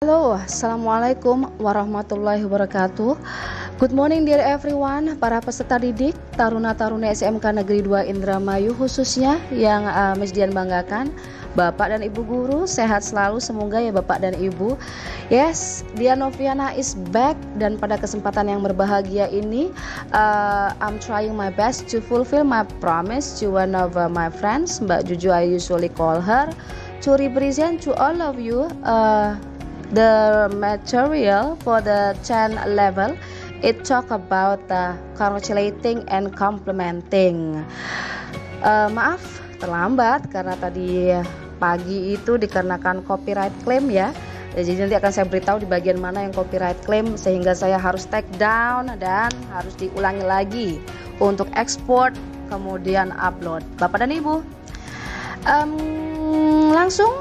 Halo, Assalamualaikum warahmatullahi wabarakatuh. Good morning dear everyone. Para peserta didik, taruna-taruna SMK Negeri 2 Indramayu khususnya Yang uh, Miss Dian banggakan. Bapak dan Ibu Guru sehat selalu. Semoga ya Bapak dan Ibu. Yes, Dian Noviana is back. Dan pada kesempatan yang berbahagia ini uh, I'm trying my best to fulfill my promise To one of uh, my friends Mbak Juju I usually call her To represent to all of you uh, the material for the 10 level it talk about uh, congratulating and complimenting. Uh, maaf terlambat karena tadi pagi itu dikarenakan copyright claim ya. Jadi nanti akan saya beritahu di bagian mana yang copyright claim sehingga saya harus take down dan harus diulangi lagi untuk export kemudian upload. Bapak dan Ibu um, langsung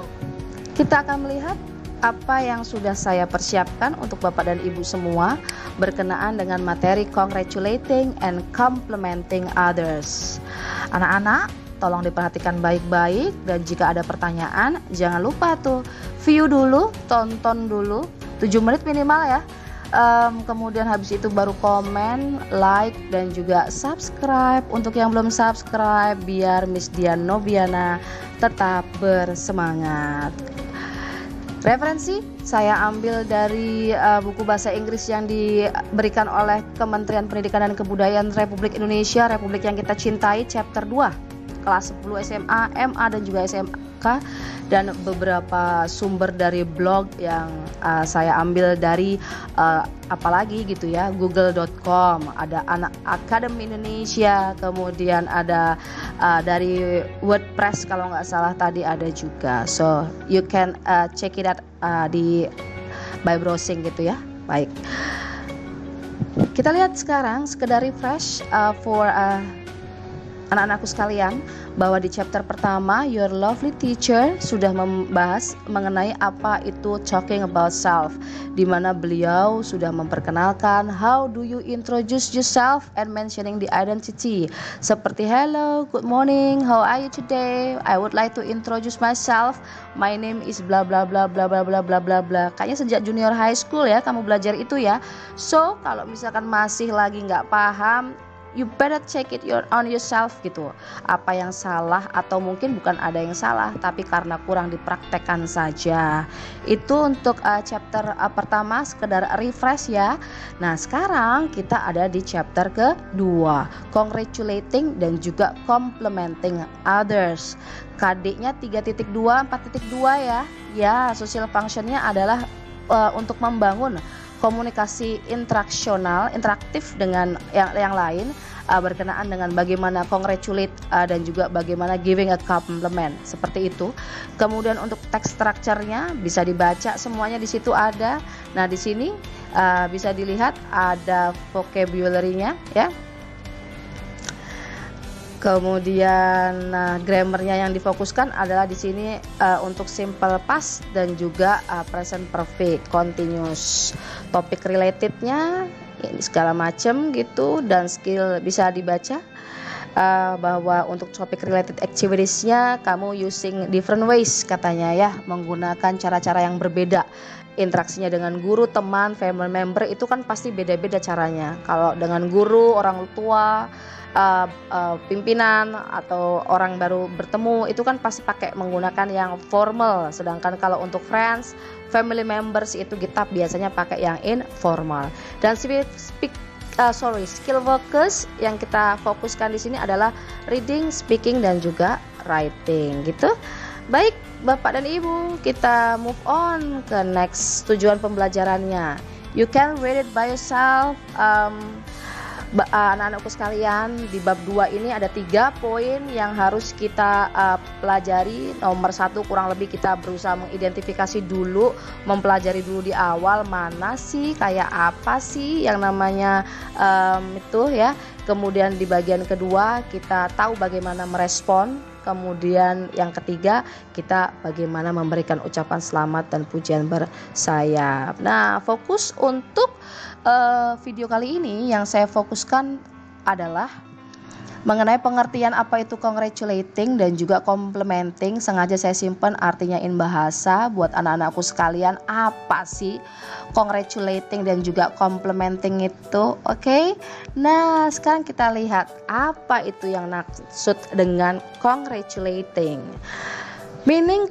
kita akan melihat apa yang sudah saya persiapkan untuk Bapak dan Ibu semua berkenaan dengan materi congratulating and complimenting others. Anak-anak, tolong diperhatikan baik-baik dan jika ada pertanyaan jangan lupa tuh view dulu, tonton dulu 7 menit minimal ya. Um, kemudian habis itu baru komen, like dan juga subscribe untuk yang belum subscribe biar Miss Dian Noviana tetap bersemangat. Referensi saya ambil dari uh, buku bahasa Inggris yang diberikan oleh Kementerian Pendidikan dan Kebudayaan Republik Indonesia, Republik yang kita cintai, chapter 2, kelas 10 SMA, MA dan juga Dan beberapa sumber dari blog yang uh, saya ambil dari uh, apalagi gitu ya google.com ada anak Akademi Indonesia kemudian ada uh, dari WordPress kalau nggak salah tadi ada juga. So you can uh, check it out uh, di by browsing gitu ya. Baik. Kita lihat sekarang sekedar refresh uh, for uh, anak-anakku sekalian bahwa di chapter pertama Your Lovely Teacher sudah membahas mengenai apa itu talking about self di mana beliau sudah memperkenalkan how do you introduce yourself and mentioning the identity seperti hello, good morning, how are you today? I would like to introduce myself. My name is bla bla bla bla bla bla bla bla bla. Kayaknya sejak junior high school ya kamu belajar itu ya. So, kalau misalkan masih lagi nggak paham you better check it your on yourself gitu. Apa yang salah atau mungkin bukan ada yang salah tapi karena kurang dipraktekkan saja. Itu untuk uh, chapter uh, pertama sekedar refresh ya. Nah sekarang kita ada di chapter kedua congratulating dan juga complimenting others. KD-nya 3.2 4.2 ya. Ya social functionnya adalah uh, untuk membangun komunikasi interaksional, interaktif dengan yang yang lain uh, berkenaan dengan bagaimana congratulate uh, dan juga bagaimana giving a compliment seperti itu. Kemudian untuk text structure-nya bisa dibaca semuanya di situ ada. Nah, di sini uh, bisa dilihat ada vocabulary-nya ya Kemudian uh, grammarnya yang difokuskan adalah di sini uh, untuk simple past dan juga uh, present perfect, continuous. Topik relatednya ini segala macam gitu dan skill bisa dibaca uh, bahwa untuk topik related activitiesnya kamu using different ways katanya ya menggunakan cara-cara yang berbeda interaksinya dengan guru, teman, family member itu kan pasti beda-beda caranya. Kalau dengan guru, orang tua, uh, uh, pimpinan atau orang baru bertemu itu kan pasti pakai menggunakan yang formal. Sedangkan kalau untuk friends family members itu kita biasanya pakai yang informal. Dan speak uh, sorry skill focus yang kita fokuskan di sini adalah reading speaking dan juga writing gitu. Baik bapak dan ibu kita move on ke next tujuan pembelajarannya. You can read it by yourself um, anak-anakku sekalian di bab 2 ini ada tiga poin yang harus kita uh, pelajari. Nomor satu kurang lebih kita berusaha mengidentifikasi dulu mempelajari dulu di awal mana sih kayak apa sih yang namanya um, itu ya. Kemudian di bagian kedua kita tahu bagaimana merespon kemudian yang ketiga kita bagaimana memberikan ucapan selamat dan pujian bersayap. Nah fokus untuk uh, video kali ini yang saya fokuskan adalah Mengenai pengertian apa itu congratulating dan juga complimenting, sengaja saya simpan artinya in bahasa buat anak-anakku sekalian apa sih congratulating dan juga complimenting itu, oke? Okay? Nah, sekarang kita lihat apa itu yang maksud dengan congratulating. Meaning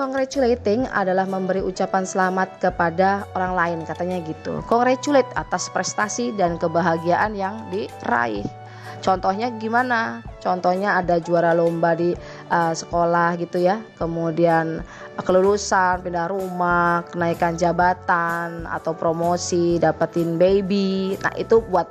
congratulating adalah memberi ucapan selamat kepada orang lain katanya gitu. Congratulate atas prestasi dan kebahagiaan yang diraih. Contohnya gimana? Contohnya ada juara lomba di uh, sekolah gitu ya. Kemudian uh, kelulusan, pindah rumah, kenaikan jabatan atau promosi, dapetin baby. Nah, itu buat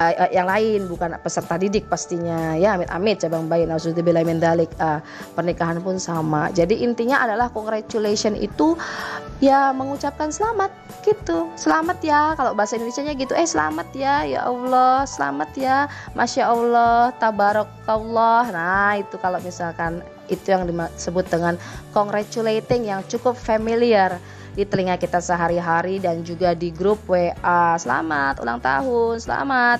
uh, yang lain bukan peserta didik pastinya. Ya amit-amit cabang bayi nauzubillah min dalik. Uh, pernikahan pun sama. Jadi intinya adalah congratulation itu ya mengucapkan selamat gitu. Selamat ya kalau bahasa Indonesia nya gitu. Eh selamat ya ya Allah. Selamat ya masya Allah. Tabarakallah. Nah itu kalau misalkan itu yang disebut dengan congratulating yang cukup familiar di telinga kita sehari-hari dan juga di grup WA selamat ulang tahun selamat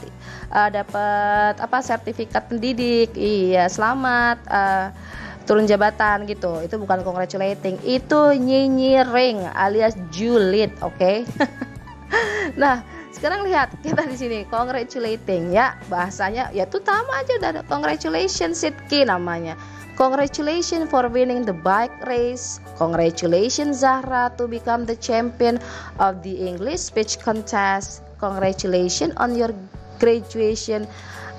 uh, dapat apa sertifikat pendidik. Iya selamat uh, turun jabatan gitu. Itu bukan congratulating itu nyinyiring alias julid oke? Okay? nah sekarang lihat kita di sini congratulating ya bahasanya ya tuh sama aja udah congratulations Sitki namanya Congratulations for winning the bike race. Congratulations Zahra to become the champion of the English speech contest. Congratulations on your graduation.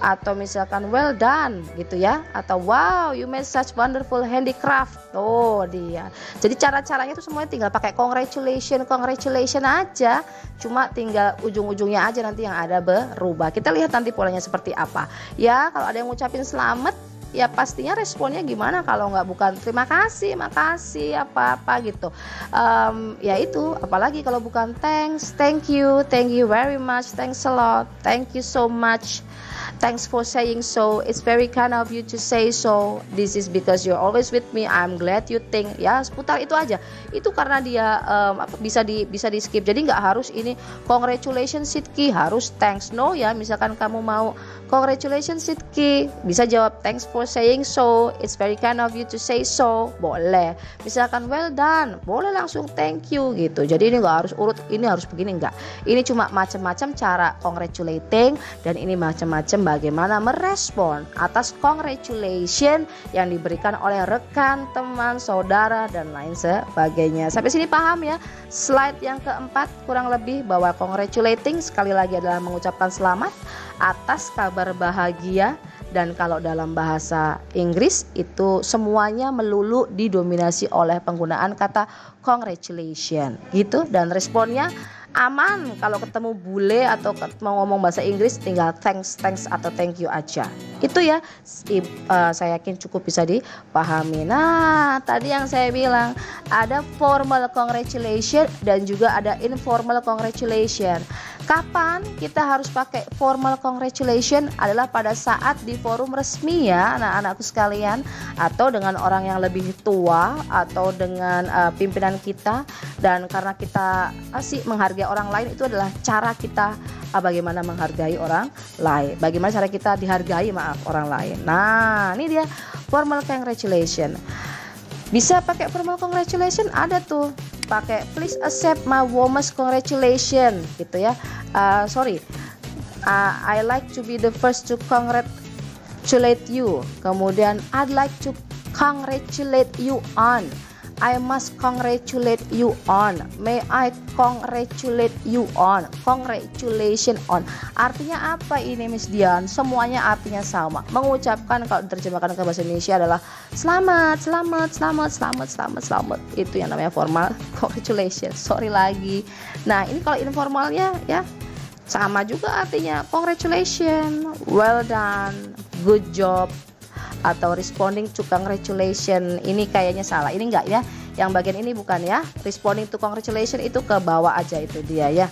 Atau misalkan well done gitu ya. Atau wow you made such wonderful handicraft. Oh dia. Jadi cara-caranya itu semuanya tinggal pakai congratulation congratulation aja. Cuma tinggal ujung-ujungnya aja nanti yang ada berubah. Kita lihat nanti polanya seperti apa. Ya kalau ada yang ngucapin selamat ya pastinya responnya gimana kalau nggak bukan terima kasih makasih apa apa gitu um, ya itu apalagi kalau bukan thanks thank you thank you very much thanks a lot thank you so much Thanks for saying so. It's very kind of you to say so. This is because you're always with me. I'm glad you think. Ya, seputar itu aja. Itu karena dia um, bisa di bisa di skip. Jadi nggak harus ini congratulations Sidki harus thanks no ya. Misalkan kamu mau congratulations Sidki bisa jawab thanks for saying so. It's very kind of you to say so. Boleh. Misalkan well done, boleh langsung thank you gitu. Jadi ini nggak harus urut ini harus begini nggak. Ini cuma macam-macam cara congratulating dan ini macam-macam bagaimana merespon atas congratulation yang diberikan oleh rekan, teman, saudara dan lain sebagainya. Sampai sini paham ya? Slide yang keempat kurang lebih bahwa congratulating sekali lagi adalah mengucapkan selamat atas kabar bahagia dan kalau dalam bahasa Inggris itu semuanya melulu didominasi oleh penggunaan kata congratulation gitu. Dan responnya aman. Kalau ketemu bule atau mau ngomong bahasa Inggris tinggal thanks thanks atau thank you aja. Itu ya uh, saya yakin cukup bisa dipahami. Nah tadi yang saya bilang ada formal congratulation dan juga ada informal congratulation Kapan kita harus pakai formal congratulation adalah pada saat di forum resmi ya anak-anakku sekalian atau dengan orang yang lebih tua atau dengan uh, pimpinan kita dan karena kita asik menghargai orang lain itu adalah cara kita uh, bagaimana menghargai orang lain. Bagaimana cara kita dihargai maaf orang lain. Nah, ini dia formal congratulation. Bisa pakai formal congratulation? Ada tuh. Pakai please accept my warmest congratulation gitu ya. Uh, sorry. Uh, I like to be the first to congratulate you. Kemudian I'd like to congratulate you on I must congratulate you on. May I congratulate you on. Congratulation on. Artinya apa ini Miss Dian? Semuanya artinya sama. Mengucapkan kalau diterjemahkan ke bahasa Indonesia adalah selamat, selamat, selamat, selamat, selamat, selamat. Itu yang namanya formal. Congratulation. Sorry lagi. Nah, ini kalau informalnya ya sama juga artinya congratulation, well done, good job, atau responding to congratulation. Ini kayaknya salah. Ini enggak ya? Yang bagian ini bukan ya? Responding to congratulation itu ke bawah aja itu dia ya.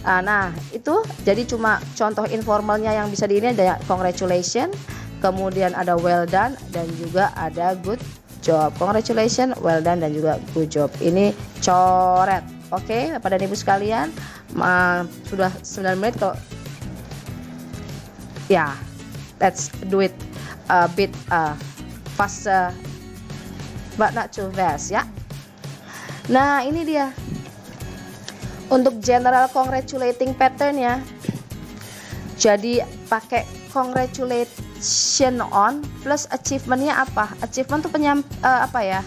Ah, nah itu jadi cuma contoh informalnya yang bisa di ini ada congratulation kemudian ada well done dan juga ada good job. Congratulation well done dan juga good job. Ini coret. Oke okay, pada ibu sekalian uh, sudah 9 menit kok. Ya let's do it uh, faster but not too fast ya. Nah ini dia. Untuk general congratulating pattern ya. Jadi pakai congratulation on plus achievementnya apa? Achievement tuh penyam uh, apa ya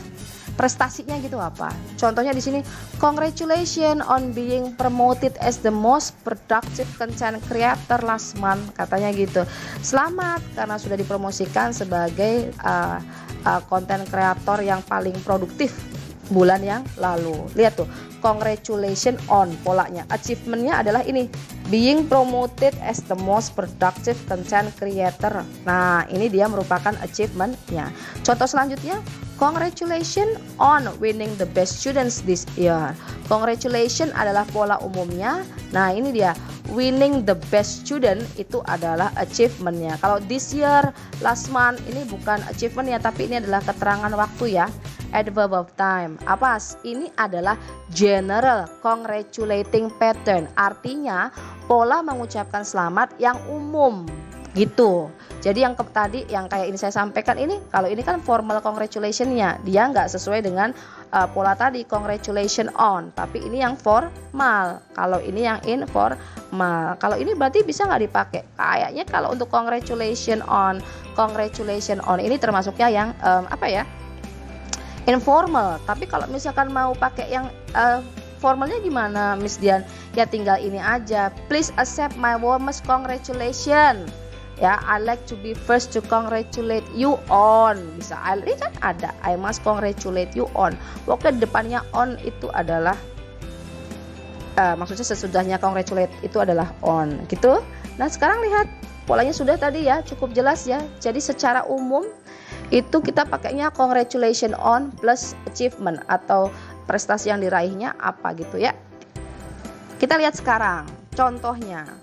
prestasinya gitu apa? Contohnya di sini congratulations on being promoted as the most productive content creator last month katanya gitu. Selamat karena sudah dipromosikan sebagai uh, uh, content yang paling produktif bulan yang lalu. Lihat tuh congratulations on polanya. Achievementnya adalah ini being promoted as the most productive content creator. Nah ini dia merupakan achievementnya. Contoh selanjutnya congratulations on winning the best students this year congratulations adalah pola umumnya nah ini dia winning the best student itu adalah achievementnya kalau this year last month ini bukan achievement ya tapi ini adalah keterangan waktu ya adverb of time. Apa? Ini adalah general congratulating pattern. Artinya pola mengucapkan selamat yang umum gitu. Jadi yang ke, tadi yang kayak ini saya sampaikan ini kalau ini kan formal congratulationnya. Dia nggak sesuai dengan uh, pola tadi congratulation on. Tapi ini yang formal. Kalau ini yang informal. Kalau ini berarti bisa nggak dipakai? Kayaknya kalau untuk congratulation on congratulation on ini termasuknya yang um, apa ya? Informal. Tapi kalau misalkan mau pakai yang uh, formalnya gimana Miss Dian? Ya tinggal ini aja. Please accept my warmest congratulations ya I like to be first to congratulate you on. Bisa ini kan ada. I must congratulate you on. Pokoknya depannya on itu adalah uh, maksudnya sesudahnya congratulate itu adalah on. Gitu. Nah sekarang lihat polanya sudah tadi ya cukup jelas ya. Jadi secara umum itu kita pakainya congratulation on plus achievement atau prestasi yang diraihnya apa gitu ya. Kita lihat sekarang contohnya.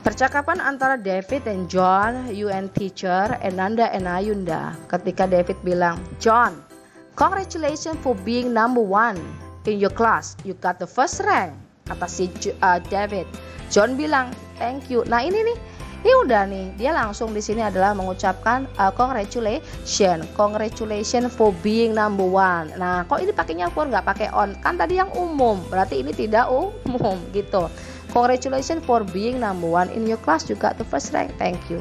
Percakapan antara David dan John, UN teacher, Enanda and Ayunda. Ketika David bilang, John, congratulations for being number one in your class. You got the first rank. Kata si uh, David. John bilang, thank you. Nah ini nih, ini udah nih dia langsung di sini adalah mengucapkan uh, congratulation congratulation for being number one nah kok ini pakainya for nggak pakai on kan tadi yang umum berarti ini tidak umum gitu congratulation for being number one in your class juga the first rank thank you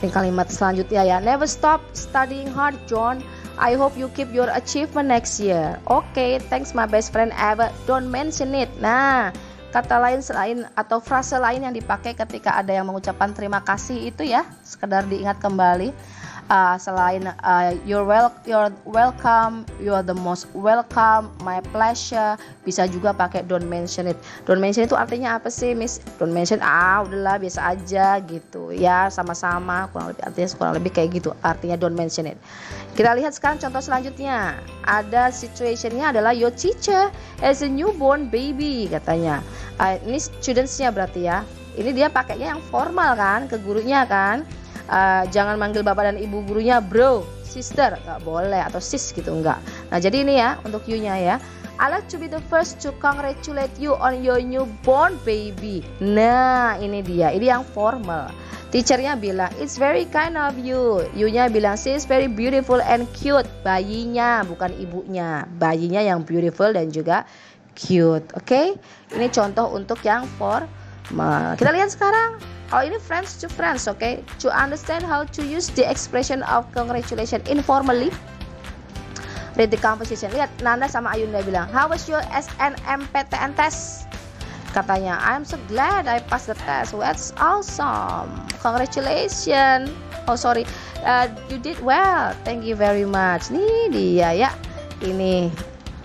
ini kalimat selanjutnya ya never stop studying hard John I hope you keep your achievement next year. Okay, thanks my best friend ever. Don't mention it. Nah, kata lain selain atau frase lain yang dipakai ketika ada yang mengucapkan terima kasih itu ya sekedar diingat kembali uh, selain uh, you're well you're welcome you're the most welcome my pleasure. Bisa juga pakai don't mention it. Don't mention itu artinya apa sih miss? Don't mention ah udahlah biasa aja gitu. Ya sama-sama kurang lebih artinya kurang lebih kayak gitu artinya don't mention it. Kita lihat sekarang contoh selanjutnya. Ada situationnya adalah your teacher as a newborn baby katanya. Uh, ini studentsnya berarti ya. Ini dia pakainya yang formal kan ke gurunya kan uh, jangan manggil bapak dan ibu gurunya bro sister nggak boleh atau sis gitu enggak nah jadi ini ya untuk you nya ya I like to be the first to congratulate you on your newborn baby nah ini dia ini yang formal Teachernya bilang, it's very kind of you. You-nya bilang, she very beautiful and cute. Bayinya, bukan ibunya. Bayinya yang beautiful dan juga cute. Oke, okay? ini contoh untuk yang formal. Kita lihat sekarang Oh ini friends to friends, oke? Okay? To understand how to use the expression of congratulation informally, read the composition. Lihat Nanda sama Ayunda bilang, How was your SNMPTN test? Katanya, I'm so glad I passed the test. That's awesome. Congratulations. Oh sorry, uh, you did well. Thank you very much. Nih dia ya. Ini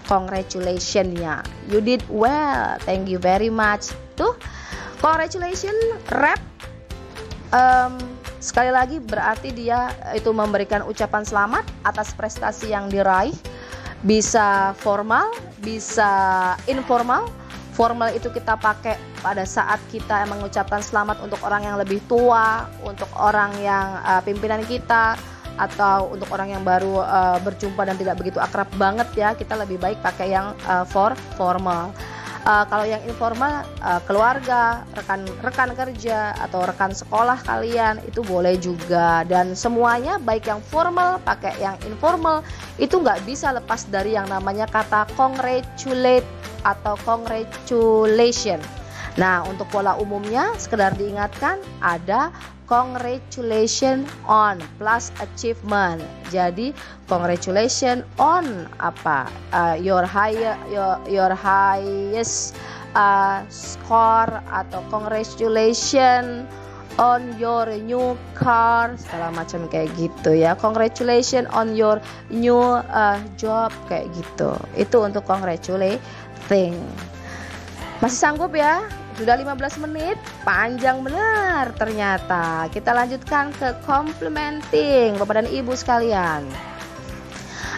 congratulationnya. You did well. Thank you very much. Tuh, congratulations rap um, sekali lagi berarti dia itu memberikan ucapan selamat atas prestasi yang diraih. Bisa formal bisa informal. Formal itu kita pakai pada saat kita mengucapkan selamat untuk orang yang lebih tua untuk orang yang uh, pimpinan kita atau untuk orang yang baru uh, berjumpa dan tidak begitu akrab banget ya. Kita lebih baik pakai yang uh, for formal uh, kalau yang informal uh, keluarga rekan rekan kerja atau rekan sekolah kalian itu boleh juga. Dan semuanya baik yang formal pakai yang informal itu nggak bisa lepas dari yang namanya kata congratulate atau congratulation. Nah, untuk pola umumnya sekedar diingatkan ada congratulation on plus achievement. Jadi congratulation on apa? Uh, your high your, your highest uh, score atau congratulation on your new car segala macam kayak gitu ya congratulation on your new uh, job kayak gitu itu untuk congratulating masih sanggup ya sudah 15 menit, panjang benar ternyata. Kita lanjutkan ke complementing Bapak dan Ibu sekalian.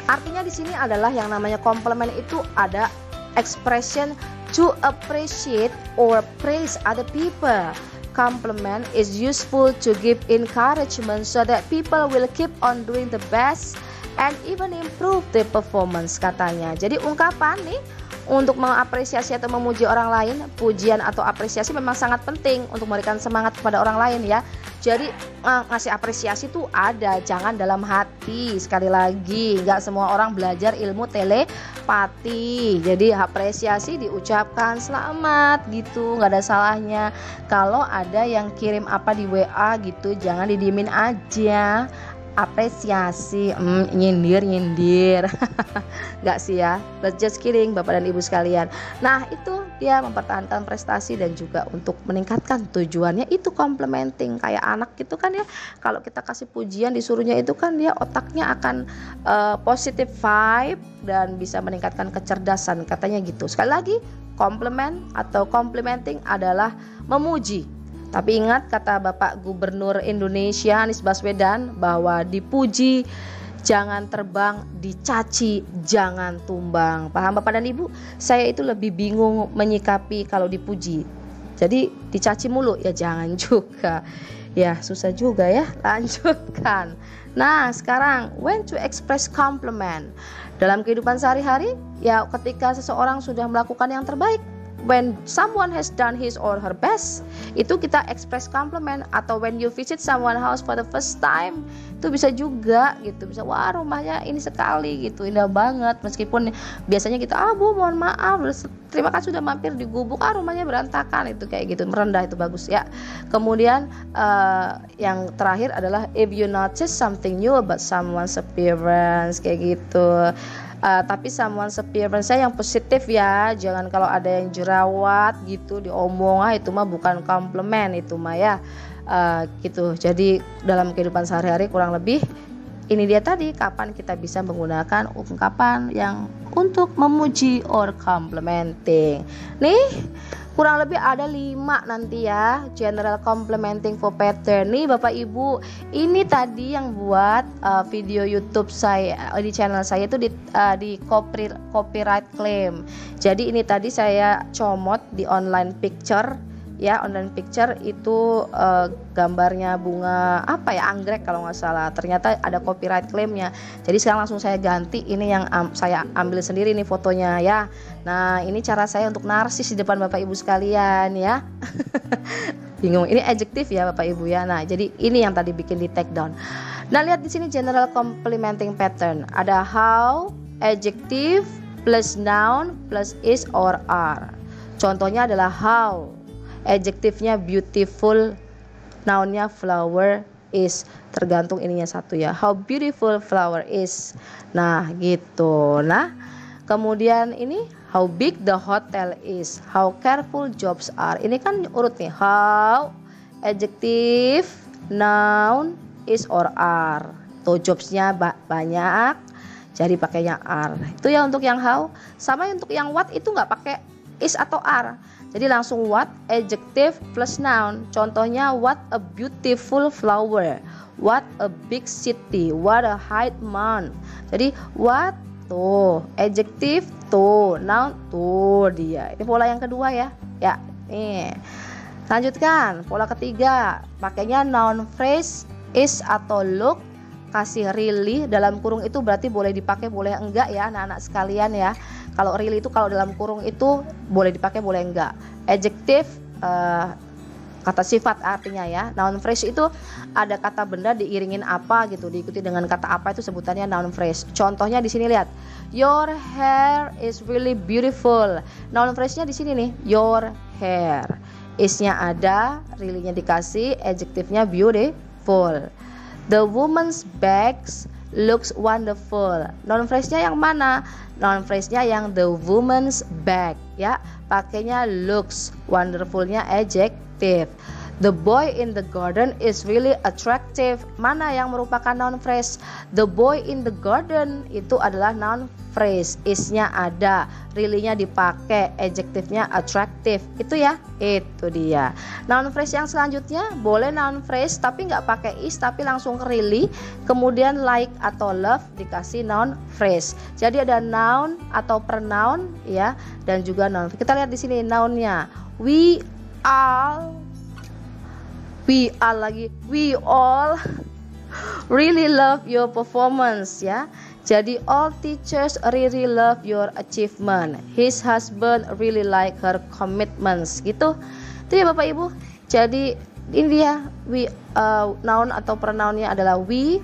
Artinya di sini adalah yang namanya compliment itu ada expression to appreciate or praise other people. Compliment is useful to give encouragement so that people will keep on doing the best and even improve their performance katanya. Jadi ungkapan nih untuk mengapresiasi atau memuji orang lain, pujian atau apresiasi memang sangat penting untuk memberikan semangat kepada orang lain ya. Jadi uh, ngasih apresiasi itu ada, jangan dalam hati. Sekali lagi, nggak semua orang belajar ilmu telepati. Jadi apresiasi diucapkan selamat gitu, nggak ada salahnya. Kalau ada yang kirim apa di WA gitu, jangan didiemin aja apresiasi mm, nyindir nyindir. Nggak sih ya? Let's just kidding bapak dan ibu sekalian. Nah itu dia mempertahankan prestasi dan juga untuk meningkatkan tujuannya. Itu complementing kayak anak gitu kan ya. Kalau kita kasih pujian disuruhnya itu kan dia otaknya akan uh, positive vibe dan bisa meningkatkan kecerdasan. Katanya gitu. Sekali lagi compliment atau complimenting adalah memuji tapi ingat kata Bapak Gubernur Indonesia Anies Baswedan bahwa dipuji jangan terbang, dicaci jangan tumbang. Paham Bapak dan Ibu? Saya itu lebih bingung menyikapi kalau dipuji. Jadi dicaci mulu ya jangan juga. Ya susah juga ya. Lanjutkan. Nah sekarang when to express compliment dalam kehidupan sehari-hari ya ketika seseorang sudah melakukan yang terbaik when someone has done his or her best itu kita express compliment. Atau when you visit someone house for the first time itu bisa juga gitu. Bisa wah rumahnya ini sekali gitu. Indah banget. Meskipun biasanya kita ah bu mohon maaf. Terima kasih sudah mampir di gubuk. Ah rumahnya berantakan. Itu kayak gitu. Merendah itu bagus. Ya. Kemudian uh, yang terakhir adalah if you notice something new about someone's appearance kayak gitu uh, tapi someone saya yang positif ya. Jangan kalau ada yang jerawat gitu diomong ah itu mah bukan komplimen itu mah ya. Uh, gitu. Jadi dalam kehidupan sehari-hari kurang lebih ini dia tadi kapan kita bisa menggunakan ungkapan yang untuk memuji or complimenting. Nih kurang lebih ada lima nanti ya general complementing for pattern nih Bapak Ibu ini tadi yang buat uh, video YouTube saya uh, di channel saya itu di uh, di copy, copyright claim. Jadi ini tadi saya comot di online picture ya online picture itu uh, gambarnya bunga apa ya anggrek kalau nggak salah. Ternyata ada copyright claimnya. Jadi sekarang langsung saya ganti ini yang um, saya ambil sendiri nih fotonya ya. Nah ini cara saya untuk narsis di depan bapak ibu sekalian ya. Bingung ini adjektif ya bapak ibu ya. Nah jadi ini yang tadi bikin di take down. Nah lihat di sini general complementing pattern. Ada how adjective plus noun plus is or are. Contohnya adalah how adjektifnya beautiful. Nounnya flower is. Tergantung ininya satu ya. How beautiful flower is. Nah gitu. Nah kemudian ini how big the hotel is. How careful jobs are. Ini kan urut nih how adjective noun is or are. Tuh jobsnya ba banyak. Jadi pakainya are. Itu ya untuk yang how. Sama untuk yang what itu nggak pakai is atau are jadi langsung what adjective plus noun. Contohnya what a beautiful flower. What a big city. What a high mountain. Jadi what tuh adjective tuh noun tuh dia. Ini pola yang kedua ya. Ya, nih. Lanjutkan pola ketiga. Pakainya noun phrase is atau look kasih really dalam kurung itu berarti boleh dipakai boleh enggak ya anak-anak sekalian ya Kalau really itu kalau dalam kurung itu boleh dipakai boleh enggak. Adjective uh, kata sifat artinya ya. Noun phrase itu ada kata benda diiringin apa gitu, diikuti dengan kata apa itu sebutannya noun phrase. Contohnya di sini lihat. Your hair is really beautiful. Noun phrase-nya di sini nih, your hair. Is-nya ada, really-nya dikasih, adjektifnya beautiful. The woman's bags looks wonderful. Noun phrase-nya yang mana? Noun phrase-nya yang the woman's bag ya. Pakainya looks, wonderful-nya adjective. The boy in the garden is really attractive. Mana yang merupakan noun phrase? The boy in the garden itu adalah noun phrase. Is-nya ada, really-nya dipakai, adjektifnya attractive. Itu ya, itu dia. Noun phrase yang selanjutnya boleh noun phrase tapi nggak pakai is tapi langsung really. Kemudian like atau love dikasih noun phrase. Jadi ada noun atau pronoun ya dan juga noun. Kita lihat di sini nounnya. We all we all lagi we all really love your performance ya. Jadi all teachers really love your achievement. His husband really like her commitments gitu. Itu ya Bapak Ibu? Jadi ini dia we uh, noun atau pronounnya adalah we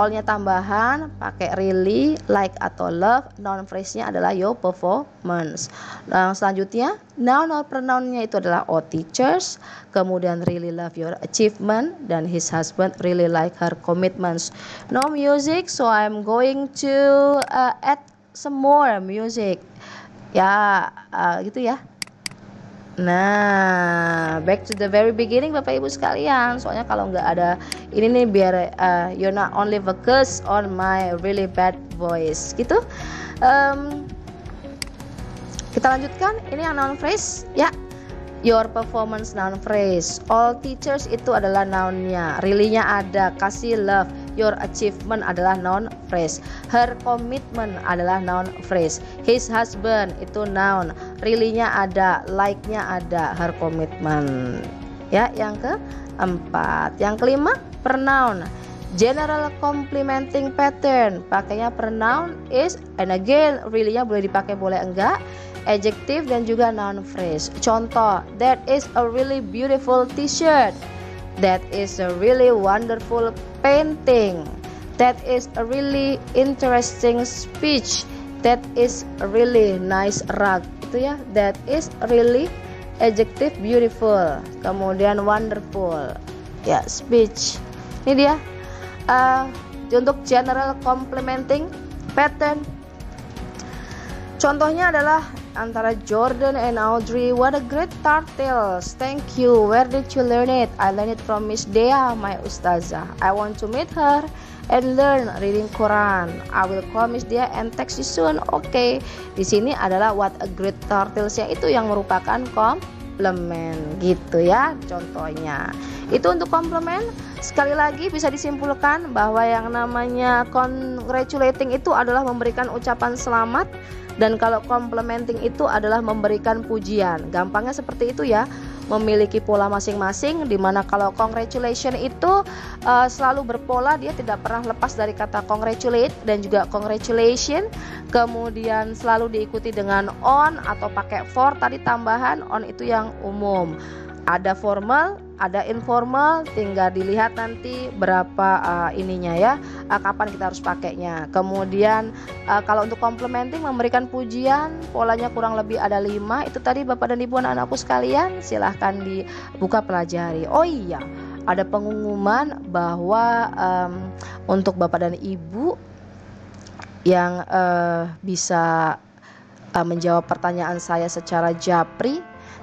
all-nya tambahan pakai really, like atau love. Noun phrase-nya adalah your performance. Nah, selanjutnya noun or pronoun-nya itu adalah all teachers, kemudian really love your achievement dan his husband really like her commitments. No music, so I'm going to uh, add some more music. Ya, uh, gitu ya. Nah, back to the very beginning Bapak Ibu sekalian. Soalnya kalau nggak ada ini nih biar uh, you're not only focus on my really bad voice gitu. Um, kita lanjutkan. Ini yang noun phrase ya. Your performance noun phrase. All teachers itu adalah nounnya. Really-nya ada. Kasih love. Your achievement adalah noun phrase. Her commitment adalah noun phrase. His husband itu noun. Really-nya ada. Like-nya ada. Her commitment. Ya, yang keempat. Yang kelima, pronoun. General complimenting pattern. Pakainya pronoun is and again really-nya boleh dipakai boleh enggak adjective dan juga noun phrase. Contoh, that is a really beautiful t-shirt. That is a really wonderful painting. That is a really interesting speech. That is a really nice rug. Itu ya, that is really adjective beautiful. Kemudian wonderful. Ya, speech. Ini dia. Uh, untuk general complimenting pattern Contohnya adalah antara Jordan and Audrey. What a great turtles. Thank you. Where did you learn it? I learned it from Miss Dea, my ustazah. I want to meet her and learn reading Quran. I will call Miss Dea and text you soon. Oke. Okay. Di sini adalah what a great turtles yang itu yang merupakan komplement gitu ya contohnya. Itu untuk komplement. Sekali lagi bisa disimpulkan bahwa yang namanya congratulating itu adalah memberikan ucapan selamat dan kalau complementing itu adalah memberikan pujian. Gampangnya seperti itu ya. Memiliki pola masing-masing di mana kalau congratulation itu uh, selalu berpola dia tidak pernah lepas dari kata congratulate dan juga congratulation. Kemudian selalu diikuti dengan on atau pakai for tadi tambahan on itu yang umum. Ada formal, ada informal tinggal dilihat nanti berapa uh, ininya ya uh, kapan kita harus pakainya. Kemudian uh, kalau untuk complementing memberikan pujian polanya kurang lebih ada lima. Itu tadi bapak dan ibu anak-anakku sekalian silahkan dibuka pelajari. Oh iya ada pengumuman bahwa um, untuk bapak dan ibu yang uh, bisa uh, menjawab pertanyaan saya secara japri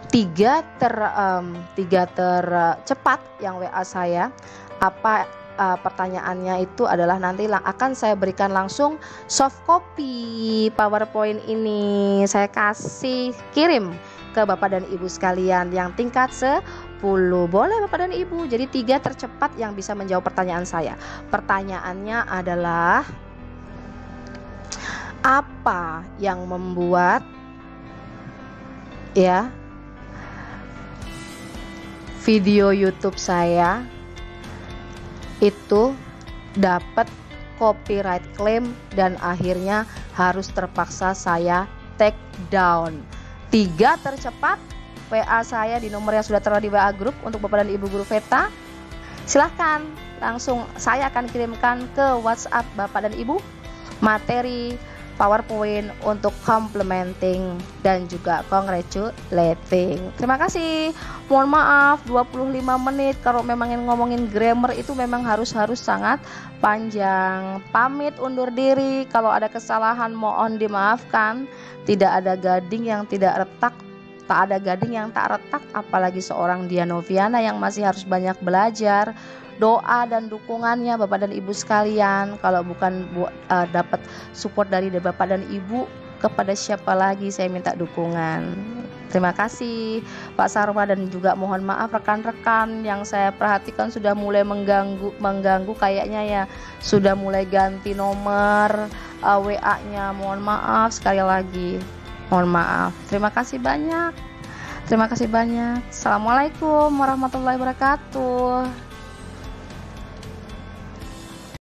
tiga ter um, tiga tercepat yang WA saya apa uh, pertanyaannya itu adalah nanti akan saya berikan langsung soft copy PowerPoint ini. Saya kasih kirim ke Bapak dan Ibu sekalian. Yang tingkat 10 boleh Bapak dan Ibu? Jadi tiga tercepat yang bisa menjawab pertanyaan saya. Pertanyaannya adalah apa yang membuat ya video YouTube saya itu dapat copyright claim dan akhirnya harus terpaksa saya take down. Tiga tercepat WA saya di nomor yang sudah tertera di WA grup untuk Bapak dan Ibu guru VETA. Silahkan langsung saya akan kirimkan ke WhatsApp Bapak dan Ibu materi PowerPoint untuk complementing dan juga congratulating. Terima kasih. Mohon maaf 25 menit kalau memang ngomongin grammar itu memang harus harus sangat panjang. Pamit undur diri. Kalau ada kesalahan mohon dimaafkan. Tidak ada gading yang tidak retak tak ada gading yang tak retak apalagi seorang Dianoviana yang masih harus banyak belajar doa dan dukungannya Bapak dan Ibu sekalian. Kalau bukan uh, dapat support dari Bapak dan Ibu, kepada siapa lagi saya minta dukungan. Terima kasih Pak Sarma dan juga mohon maaf rekan-rekan yang saya perhatikan sudah mulai mengganggu mengganggu kayaknya ya sudah mulai ganti nomor uh, eh, WA-nya. Mohon maaf sekali lagi. Mohon maaf. Terima kasih banyak. Terima kasih banyak. Assalamualaikum warahmatullahi wabarakatuh.